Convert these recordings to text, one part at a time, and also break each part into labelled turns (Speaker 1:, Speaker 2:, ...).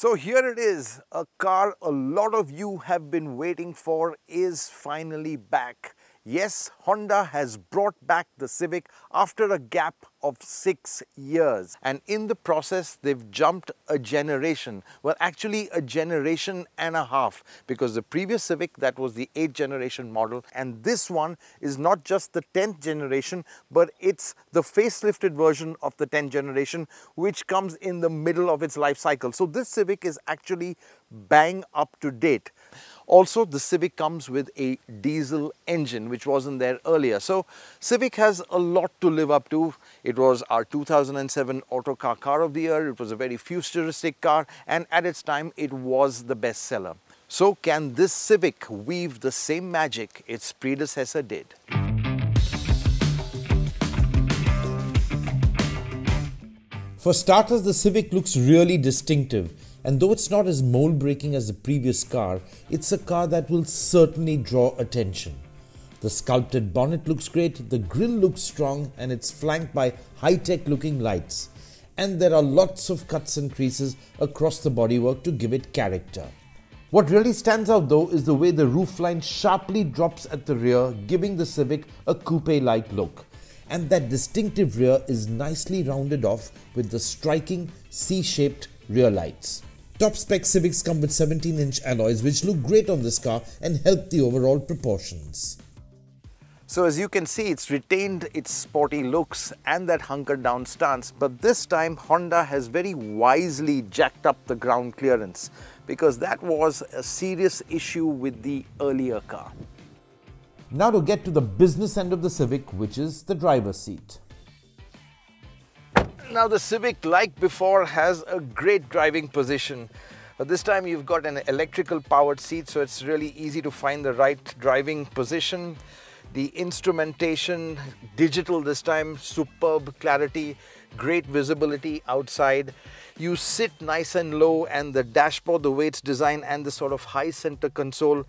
Speaker 1: So here it is, a car a lot of you have been waiting for is finally back. Yes, Honda has brought back the Civic after a gap of six years. And in the process, they've jumped a generation. Well, actually a generation and a half because the previous Civic, that was the 8th generation model. And this one is not just the 10th generation, but it's the facelifted version of the 10th generation, which comes in the middle of its life cycle. So this Civic is actually bang up to date. Also, the Civic comes with a diesel engine, which wasn't there earlier. So, Civic has a lot to live up to. It was our 2007 Autocar Car of the Year. It was a very futuristic car and at its time, it was the bestseller. So, can this Civic weave the same magic its predecessor did?
Speaker 2: For starters, the Civic looks really distinctive and though it's not as mold breaking as the previous car, it's a car that will certainly draw attention. The sculpted bonnet looks great, the grille looks strong, and it's flanked by high tech looking lights. And there are lots of cuts and creases across the bodywork to give it character. What really stands out though is the way the roofline sharply drops at the rear, giving the Civic a coupe like look. And that distinctive rear is nicely rounded off with the striking C shaped rear lights. Top spec Civics come with 17 inch alloys which look great on this car and help the overall proportions.
Speaker 1: So as you can see, it's retained its sporty looks and that hunkered down stance, but this time Honda has very wisely jacked up the ground clearance because that was a serious issue with the earlier car.
Speaker 2: Now to get to the business end of the Civic, which is the driver's seat.
Speaker 1: Now the Civic, like before, has a great driving position. But this time you've got an electrical powered seat, so it's really easy to find the right driving position. The instrumentation, digital this time, superb clarity, great visibility outside. You sit nice and low and the dashboard, the way it's designed and the sort of high center console,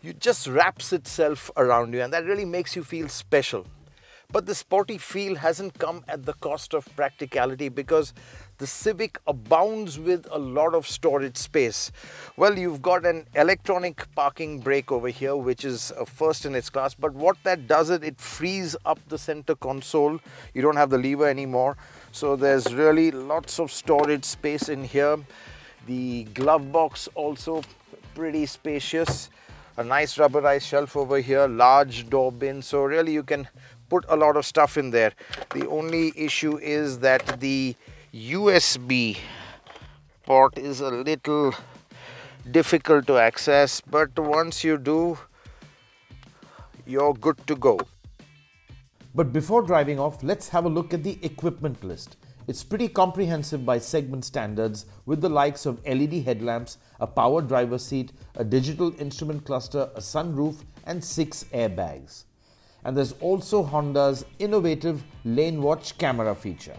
Speaker 1: it just wraps itself around you and that really makes you feel special. But the sporty feel hasn't come at the cost of practicality because the Civic abounds with a lot of storage space. Well, you've got an electronic parking brake over here, which is a first in its class. But what that does is it frees up the center console. You don't have the lever anymore. So there's really lots of storage space in here. The glove box also pretty spacious. A nice rubberized shelf over here, large door bin. So really you can put a lot of stuff in there. The only issue is that the USB port is a little difficult to access, but once you do, you're good to go.
Speaker 2: But before driving off, let's have a look at the equipment list. It's pretty comprehensive by segment standards with the likes of LED headlamps, a power driver seat, a digital instrument cluster, a sunroof, and six airbags and there's also Honda's innovative lane watch camera feature.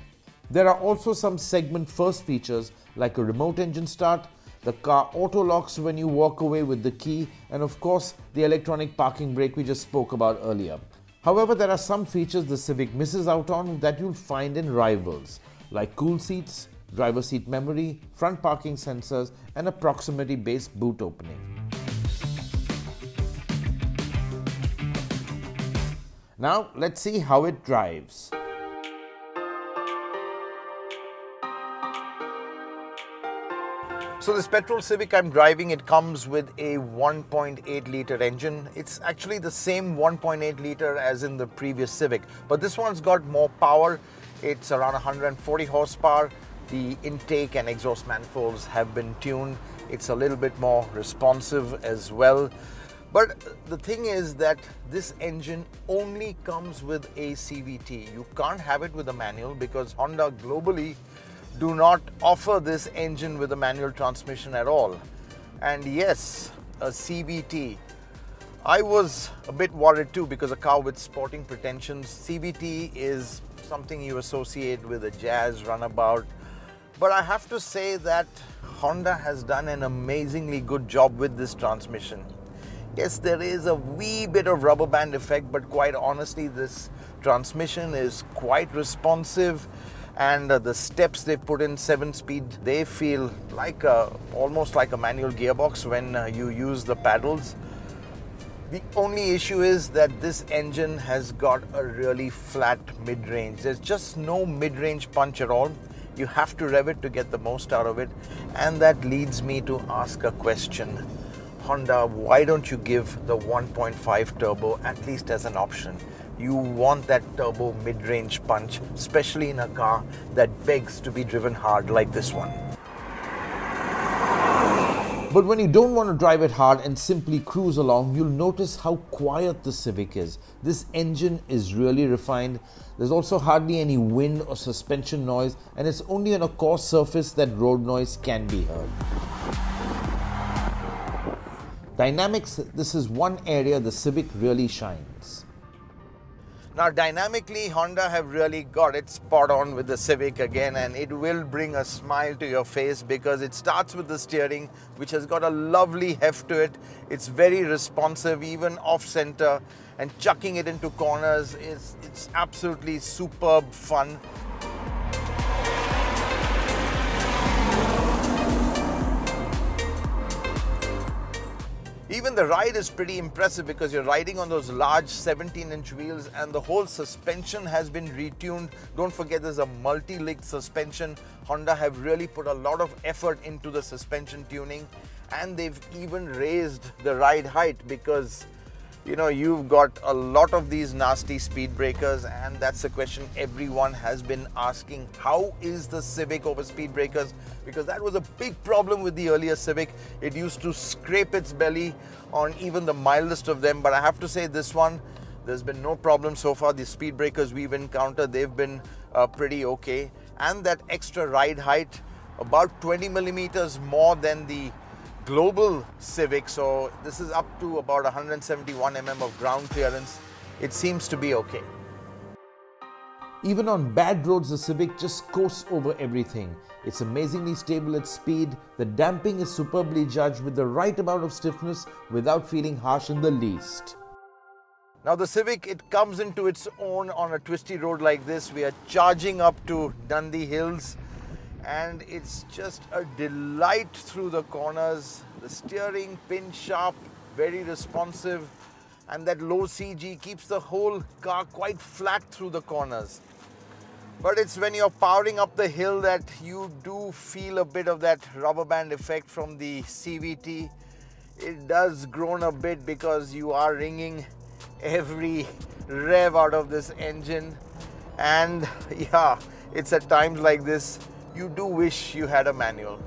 Speaker 2: There are also some segment first features like a remote engine start, the car auto locks when you walk away with the key, and of course the electronic parking brake we just spoke about earlier. However, there are some features the Civic misses out on that you'll find in rivals, like cool seats, driver seat memory, front parking sensors, and a proximity based boot opening. Now let's see how it drives.
Speaker 1: So this petrol Civic I'm driving, it comes with a 1.8 litre engine. It's actually the same 1.8 litre as in the previous Civic, but this one's got more power. It's around 140 horsepower. The intake and exhaust manifolds have been tuned. It's a little bit more responsive as well. But the thing is that this engine only comes with a CVT. You can't have it with a manual because Honda globally do not offer this engine with a manual transmission at all. And yes, a CVT. I was a bit worried too because a car with sporting pretensions, CVT is something you associate with a jazz runabout. But I have to say that Honda has done an amazingly good job with this transmission. Yes, there is a wee bit of rubber band effect, but quite honestly, this transmission is quite responsive. And uh, the steps they've put in seven speed they feel like a, almost like a manual gearbox when uh, you use the paddles. The only issue is that this engine has got a really flat mid-range. There's just no mid-range punch at all. You have to rev it to get the most out of it. And that leads me to ask a question Honda why don't you give the 1.5 turbo at least as an option you want that turbo mid-range punch, especially in a car that begs to be driven hard like this one.
Speaker 2: But when you don't want to drive it hard and simply cruise along, you'll notice how quiet the Civic is. This engine is really refined. There's also hardly any wind or suspension noise, and it's only on a coarse surface that road noise can be heard. Dynamics, this is one area the Civic really shines.
Speaker 1: Now dynamically Honda have really got it spot on with the Civic again and it will bring a smile to your face because it starts with the steering which has got a lovely heft to it. It's very responsive even off center and chucking it into corners is it's absolutely superb fun. The ride is pretty impressive because you're riding on those large 17 inch wheels and the whole suspension has been retuned. Don't forget there's a multi-link suspension. Honda have really put a lot of effort into the suspension tuning and they've even raised the ride height because you know you've got a lot of these nasty speed breakers and that's the question everyone has been asking. How is the civic over speed breakers? Because that was a big problem with the earlier civic. It used to scrape its belly on even the mildest of them but i have to say this one there's been no problem so far. The speed breakers we've encountered they've been uh, pretty okay. And that extra ride height about 20 millimeters more than the global Civic, so this is up to about 171 mm of ground clearance. It seems to be okay.
Speaker 2: Even on bad roads, the Civic just coasts over everything. It's amazingly stable at speed. The damping is superbly judged with the right amount of stiffness without feeling harsh in the least.
Speaker 1: Now the Civic, it comes into its own on a twisty road like this. We are charging up to Dundee Hills and it's just a delight through the corners. The steering pin sharp, very responsive and that low CG keeps the whole car quite flat through the corners. But it's when you're powering up the hill that you do feel a bit of that rubber band effect from the CVT. It does groan a bit because you are wringing every rev out of this engine and yeah, it's at times like this you do wish you had a manual.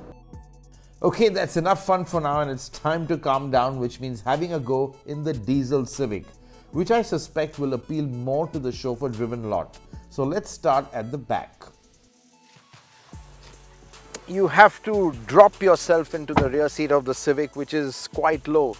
Speaker 2: Okay, that's enough fun for now, and it's time to calm down, which means having a go in the diesel Civic, which I suspect will appeal more to the chauffeur driven lot. So let's start at the back.
Speaker 1: You have to drop yourself into the rear seat of the Civic, which is quite low.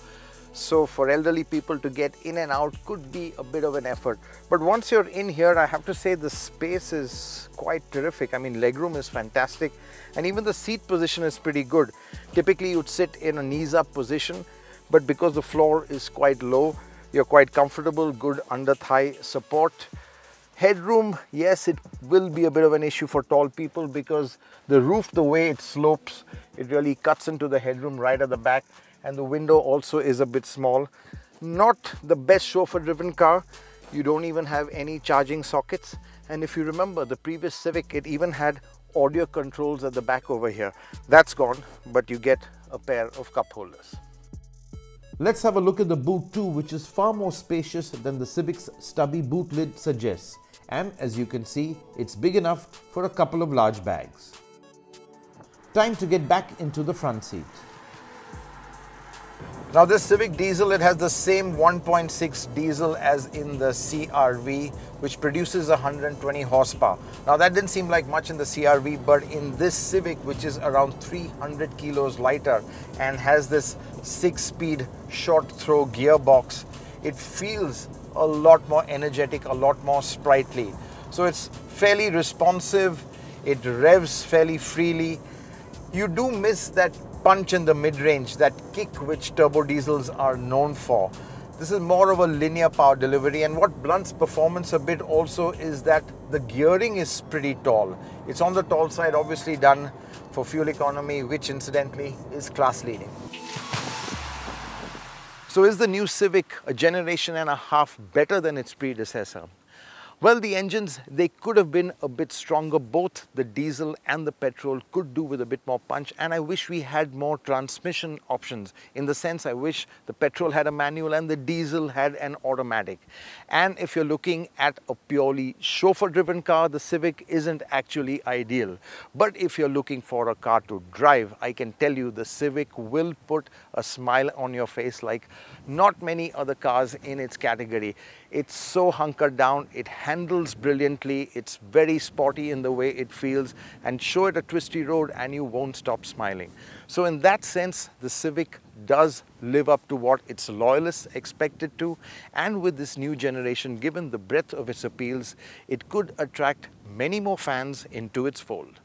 Speaker 1: So for elderly people to get in and out could be a bit of an effort. But once you're in here, I have to say the space is quite terrific. I mean, legroom is fantastic and even the seat position is pretty good. Typically you'd sit in a knees up position, but because the floor is quite low, you're quite comfortable, good under thigh support. Headroom, yes, it will be a bit of an issue for tall people because the roof, the way it slopes, it really cuts into the headroom right at the back and the window also is a bit small. Not the best chauffeur driven car. You don't even have any charging sockets. And if you remember the previous Civic, it even had audio controls at the back over here. That's gone, but you get a pair of cup holders.
Speaker 2: Let's have a look at the boot too, which is far more spacious than the Civic's stubby boot lid suggests. And as you can see, it's big enough for a couple of large bags. Time to get back into the front seat.
Speaker 1: Now this Civic diesel, it has the same 1.6 diesel as in the CRV, which produces 120 horsepower. Now that didn't seem like much in the CRV, but in this Civic, which is around 300 kilos lighter and has this six-speed short throw gearbox, it feels a lot more energetic, a lot more sprightly. So it's fairly responsive, it revs fairly freely. You do miss that punch in the mid-range, that kick which turbo diesels are known for. This is more of a linear power delivery and what blunts performance a bit also is that the gearing is pretty tall. It's on the tall side obviously done for fuel economy which incidentally is class leading. So is the new Civic a generation and a half better than its predecessor? Well, the engines, they could have been a bit stronger. Both the diesel and the petrol could do with a bit more punch. And I wish we had more transmission options. In the sense, I wish the petrol had a manual and the diesel had an automatic. And if you're looking at a purely chauffeur-driven car, the Civic isn't actually ideal. But if you're looking for a car to drive, I can tell you the Civic will put a smile on your face like not many other cars in its category. It's so hunkered down, it handles brilliantly, it's very sporty in the way it feels and show it a twisty road and you won't stop smiling. So in that sense, the Civic does live up to what its loyalists expect it to and with this new generation, given the breadth of its appeals, it could attract many more fans into its fold.